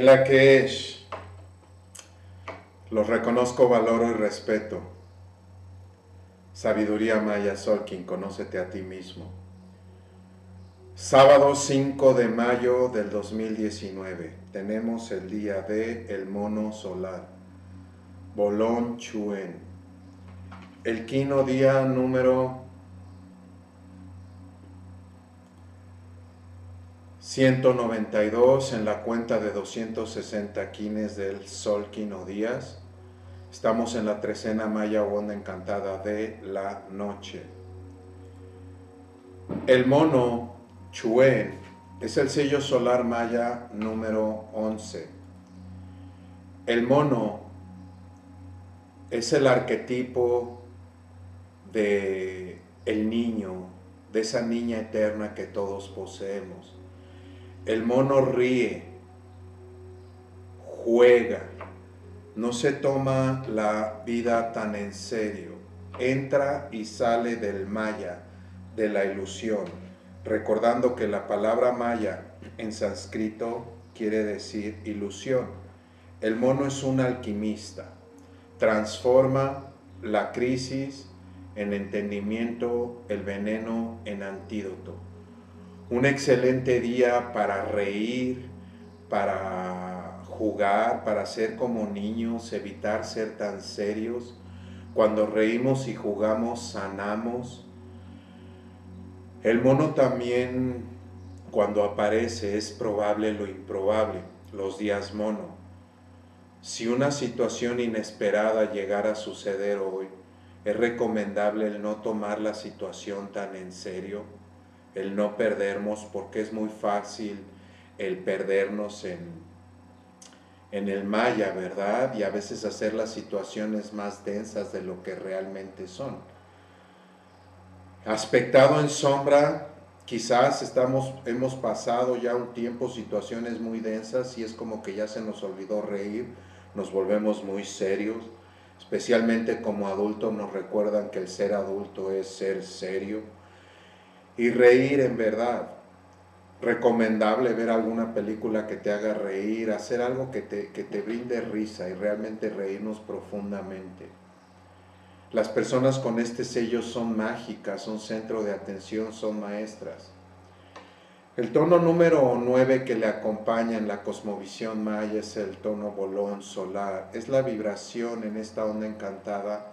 la que es, los reconozco, valoro y respeto. Sabiduría Maya Solkin, conócete a ti mismo. Sábado 5 de mayo del 2019, tenemos el día de el mono solar, Bolón Chuen. El quino día número 192 en la cuenta de 260 quines del Sol Quino Díaz. Estamos en la trecena Maya Onda Encantada de la noche. El mono Chuen es el sello solar Maya número 11. El mono es el arquetipo de el niño, de esa niña eterna que todos poseemos el mono ríe, juega, no se toma la vida tan en serio, entra y sale del maya, de la ilusión, recordando que la palabra maya en sánscrito quiere decir ilusión. El mono es un alquimista, transforma la crisis en entendimiento, el veneno en antídoto un excelente día para reír, para jugar, para ser como niños, evitar ser tan serios. Cuando reímos y jugamos, sanamos. El mono también, cuando aparece, es probable lo improbable, los días mono. Si una situación inesperada llegara a suceder hoy, es recomendable el no tomar la situación tan en serio el no perdernos, porque es muy fácil el perdernos en, en el maya, ¿verdad? Y a veces hacer las situaciones más densas de lo que realmente son. Aspectado en sombra, quizás estamos, hemos pasado ya un tiempo situaciones muy densas y es como que ya se nos olvidó reír, nos volvemos muy serios, especialmente como adultos nos recuerdan que el ser adulto es ser serio y reír en verdad. Recomendable ver alguna película que te haga reír, hacer algo que te, que te brinde risa y realmente reírnos profundamente. Las personas con este sello son mágicas, son centro de atención, son maestras. El tono número 9 que le acompaña en la cosmovisión maya es el tono bolón solar. Es la vibración en esta onda encantada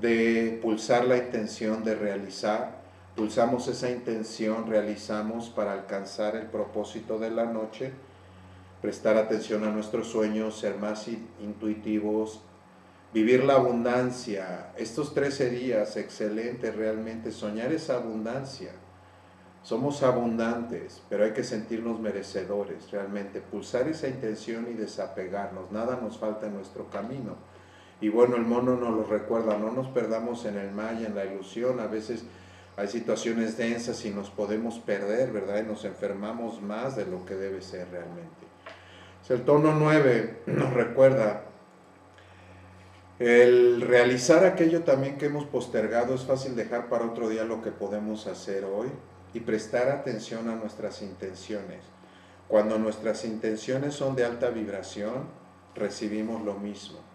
de pulsar la intención de realizar Pulsamos esa intención, realizamos para alcanzar el propósito de la noche, prestar atención a nuestros sueños, ser más intuitivos, vivir la abundancia. Estos 13 días, excelente realmente, soñar esa abundancia. Somos abundantes, pero hay que sentirnos merecedores realmente, pulsar esa intención y desapegarnos. Nada nos falta en nuestro camino. Y bueno, el mono nos lo recuerda, no nos perdamos en el maya, en la ilusión. A veces hay situaciones densas y nos podemos perder, ¿verdad? Y nos enfermamos más de lo que debe ser realmente. el tono 9 nos recuerda el realizar aquello también que hemos postergado es fácil dejar para otro día lo que podemos hacer hoy y prestar atención a nuestras intenciones. Cuando nuestras intenciones son de alta vibración, recibimos lo mismo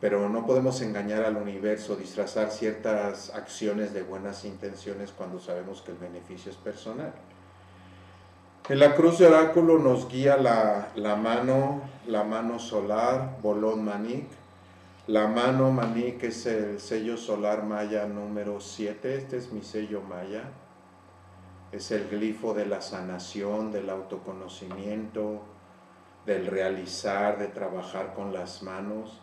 pero no podemos engañar al universo, disfrazar ciertas acciones de buenas intenciones cuando sabemos que el beneficio es personal. En la cruz de oráculo nos guía la, mano, la mano solar, Bolón Manik. La mano Manik es el sello solar maya número 7, este es mi sello maya. Es el glifo de la sanación, del autoconocimiento, del realizar, de trabajar con las manos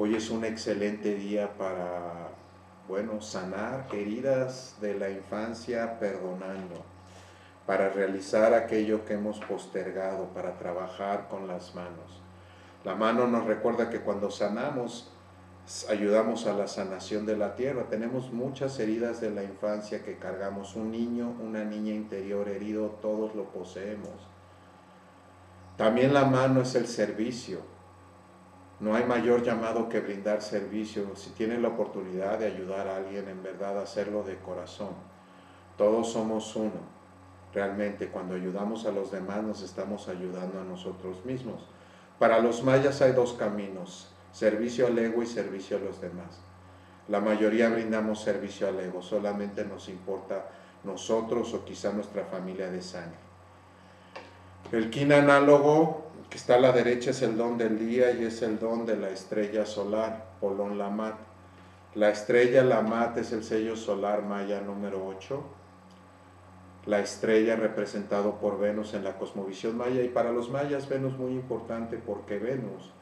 Hoy es un excelente día para, bueno, sanar heridas de la infancia perdonando, para realizar aquello que hemos postergado, para trabajar con las manos. La mano nos recuerda que cuando sanamos, ayudamos a la sanación de la tierra. Tenemos muchas heridas de la infancia que cargamos. Un niño, una niña interior herido, todos lo poseemos. También la mano es el servicio no hay mayor llamado que brindar servicio. Si tienes la oportunidad de ayudar a alguien, en verdad hacerlo de corazón. Todos somos uno. Realmente cuando ayudamos a los demás nos estamos ayudando a nosotros mismos. Para los mayas hay dos caminos, servicio al ego y servicio a los demás. La mayoría brindamos servicio al ego, solamente nos importa nosotros o quizá nuestra familia de sangre. El kin análogo que está a la derecha es el don del día y es el don de la estrella solar, Polón Lamat. La estrella Lamat es el sello solar maya número 8. La estrella representado por Venus en la cosmovisión maya y para los mayas Venus muy importante porque Venus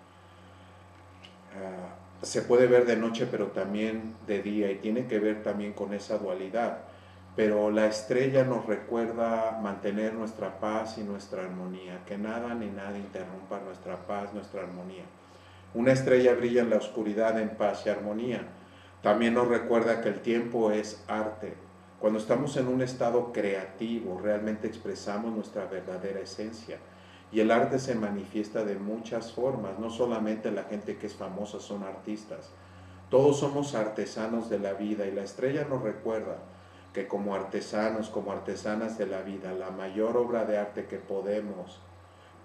ah, se puede ver de noche pero también de día y tiene que ver también con esa dualidad. Pero la estrella nos recuerda mantener nuestra paz y nuestra armonía, que nada ni nada interrumpa nuestra paz, nuestra armonía. Una estrella brilla en la oscuridad en paz y armonía. También nos recuerda que el tiempo es arte. Cuando estamos en un estado creativo, realmente expresamos nuestra verdadera esencia y el arte se manifiesta de muchas formas, no solamente la gente que es famosa son artistas, todos somos artesanos de la vida y la estrella nos recuerda que como artesanos, como artesanas de la vida, la mayor obra de arte que podemos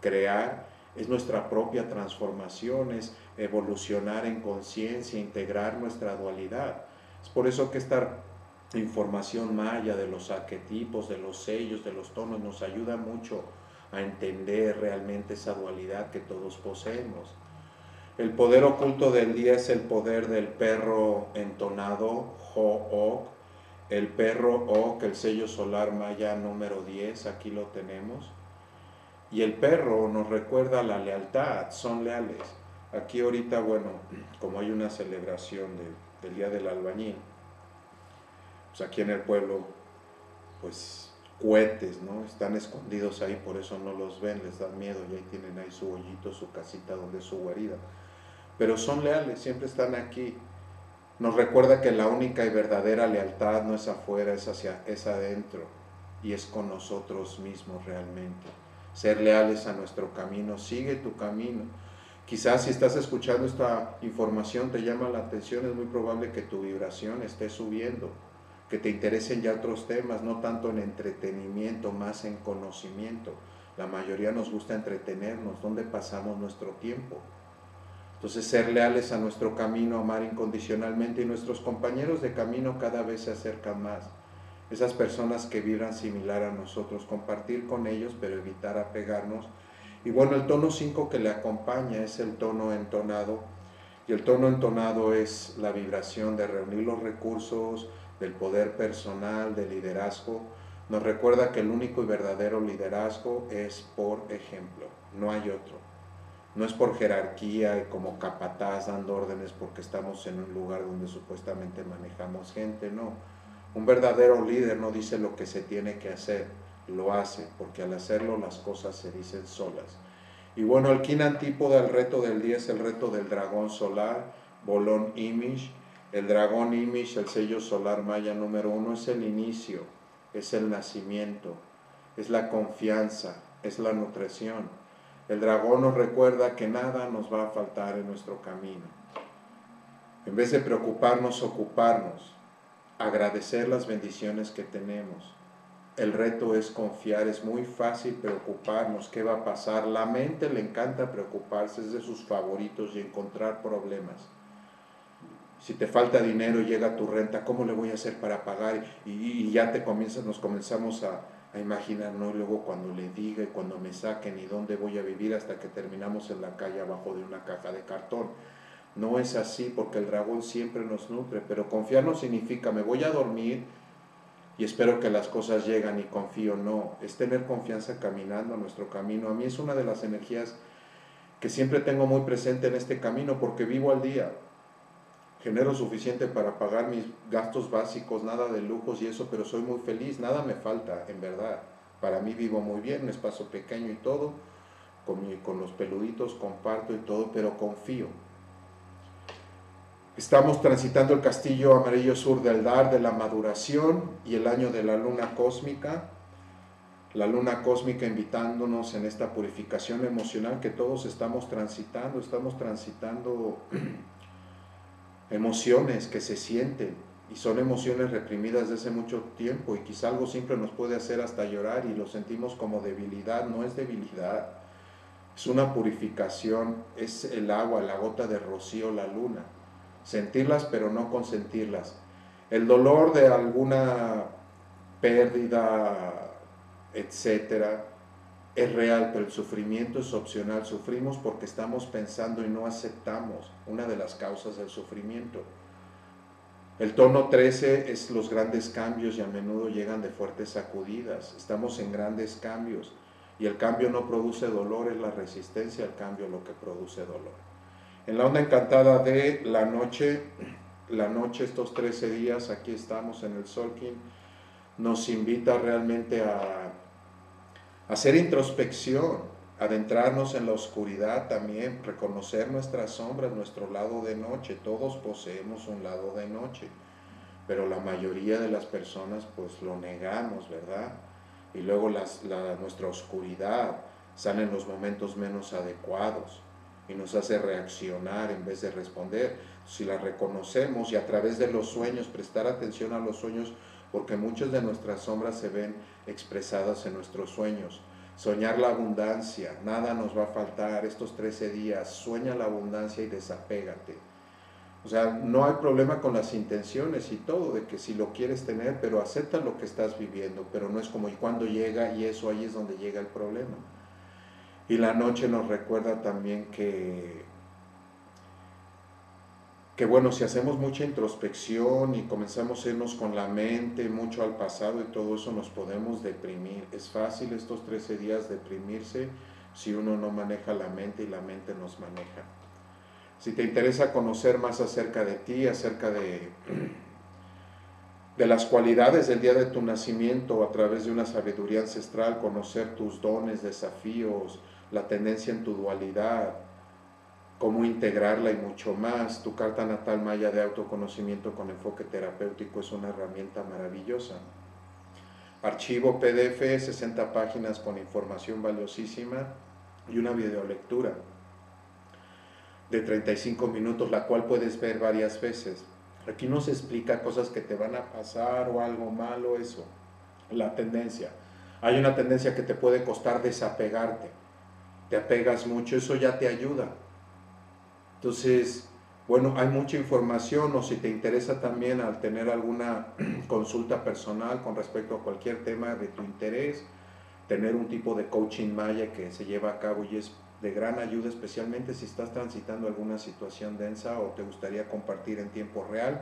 crear es nuestra propia transformación, es evolucionar en conciencia, integrar nuestra dualidad. Es por eso que esta información maya de los arquetipos, de los sellos, de los tonos, nos ayuda mucho a entender realmente esa dualidad que todos poseemos. El poder oculto del día es el poder del perro entonado, Ho-Ok, el perro Ok, el sello solar maya número 10, aquí lo tenemos. Y el perro nos recuerda la lealtad, son leales. Aquí ahorita, bueno, como hay una celebración del Día del Albañil, pues aquí en el pueblo, pues cohetes, ¿no? Están escondidos ahí, por eso no los ven, les da miedo y ahí tienen ahí su hoyito, su casita donde es su guarida. Pero son leales, siempre están aquí. Nos recuerda que la única y verdadera lealtad no es afuera, es hacia, es adentro y es con nosotros mismos realmente. Ser leales a nuestro camino, sigue tu camino. Quizás si estás escuchando esta información te llama la atención, es muy probable que tu vibración esté subiendo que te interesen ya otros temas, no tanto en entretenimiento, más en conocimiento. La mayoría nos gusta entretenernos, ¿dónde pasamos nuestro tiempo? Entonces ser leales a nuestro camino, amar incondicionalmente y nuestros compañeros de camino cada vez se acercan más. Esas personas que vibran similar a nosotros, compartir con ellos, pero evitar apegarnos. Y bueno, el tono 5 que le acompaña es el tono entonado. Y el tono entonado es la vibración de reunir los recursos, del poder personal, del liderazgo, nos recuerda que el único y verdadero liderazgo es por ejemplo, no hay otro. No es por jerarquía y como capataz dando órdenes porque estamos en un lugar donde supuestamente manejamos gente, no. Un verdadero líder no dice lo que se tiene que hacer, lo hace, porque al hacerlo las cosas se dicen solas. Y bueno, el kin antípoda, el reto del día es el reto del dragón solar, Bolón Imish, el dragón Imish, el sello solar maya número uno, es el inicio, es el nacimiento, es la confianza, es la nutrición. El dragón nos recuerda que nada nos va a faltar en nuestro camino. En vez de preocuparnos, ocuparnos, agradecer las bendiciones que tenemos. El reto es confiar, es muy fácil preocuparnos, qué va a pasar. La mente le encanta preocuparse, es de sus favoritos y encontrar problemas si te falta dinero, llega tu renta, ¿cómo le voy a hacer para pagar? Y, ya te comienzas, nos comenzamos a, imaginar, ¿no? luego cuando le diga y cuando me saquen y dónde voy a vivir hasta que terminamos en la calle abajo de una caja de cartón. No es así porque el dragón siempre nos nutre, pero confiar no significa me voy a dormir y espero que las cosas llegan y confío, no, es tener confianza caminando a nuestro camino. A mí es una de las energías que siempre tengo muy presente en este camino porque vivo al día genero suficiente para pagar mis gastos básicos, nada de lujos y eso, pero soy muy feliz, nada me falta, en verdad. Para mí vivo muy bien, un espacio pequeño y todo, con, con los peluditos comparto y todo, pero confío. Estamos transitando el castillo amarillo sur del Dar de la maduración y el año de la luna cósmica. La luna cósmica invitándonos en esta purificación emocional que todos estamos transitando, estamos transitando emociones que se sienten y son emociones reprimidas desde hace mucho tiempo y quizá algo simple nos puede hacer hasta llorar y lo sentimos como debilidad, no es debilidad, es una purificación, es el agua, la gota de rocío, la luna, sentirlas pero no consentirlas. El dolor de alguna pérdida, etcétera, es real, pero el sufrimiento es opcional. Sufrimos porque estamos pensando y no aceptamos una de las causas del sufrimiento. El tono 13 es los grandes cambios y a menudo llegan de fuertes sacudidas. Estamos en grandes cambios y el cambio no produce dolor, es la resistencia al cambio lo que produce dolor. En la onda encantada de la noche, la noche, estos 13 días, aquí estamos en el Solkin, nos invita realmente a hacer introspección, adentrarnos en la oscuridad también, reconocer nuestras sombras, nuestro lado de noche. Todos poseemos un lado de noche, pero la mayoría de las personas pues lo negamos, ¿verdad? Y luego la, nuestra oscuridad sale en los momentos menos adecuados y nos hace reaccionar en vez de responder. Si la reconocemos y a través de los sueños, prestar atención a los sueños, porque muchas de nuestras sombras se ven expresadas en nuestros sueños soñar la abundancia, nada nos va a faltar estos 13 días, sueña la abundancia y desapégate. O sea, no hay problema con las intenciones y todo, de que si lo quieres tener, pero acepta lo que estás viviendo, pero no es como y cuando llega y eso ahí es donde llega el problema. Y la noche nos recuerda también que que bueno, si hacemos mucha introspección y comenzamos a con la mente mucho al pasado y todo eso, nos podemos deprimir. Es fácil estos 13 días deprimirse si uno no maneja la mente y la mente nos maneja. Si te interesa conocer más acerca de ti, acerca de, de las cualidades del día de tu nacimiento a través de una sabiduría ancestral, conocer tus dones, desafíos, la tendencia en tu dualidad, cómo integrarla y mucho más. Tu carta natal maya de autoconocimiento con enfoque terapéutico es una herramienta maravillosa. Archivo PDF, 60 páginas con información valiosísima y una videolectura de 35 minutos, la cual puedes ver varias veces. Aquí no se explica cosas que te van a pasar o algo malo, eso, la tendencia. Hay una tendencia que te puede costar desapegarte. Te apegas mucho, eso ya te ayuda entonces, bueno, hay mucha información o si te interesa también al tener alguna consulta personal con respecto a cualquier tema de tu interés, tener un tipo de coaching maya que se lleva a cabo y es de gran ayuda, especialmente si estás transitando alguna situación densa o te gustaría compartir en tiempo real,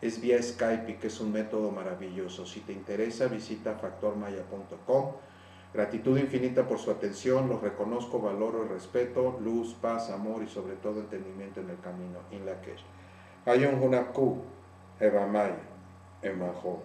es vía Skype que es un método maravilloso. Si te interesa, visita factormaya.com Gratitud infinita por su atención, los reconozco, valoro y respeto, luz, paz, amor y sobre todo entendimiento en el camino. In la que. Ayon Hunaku, Eva Maya, Emajo.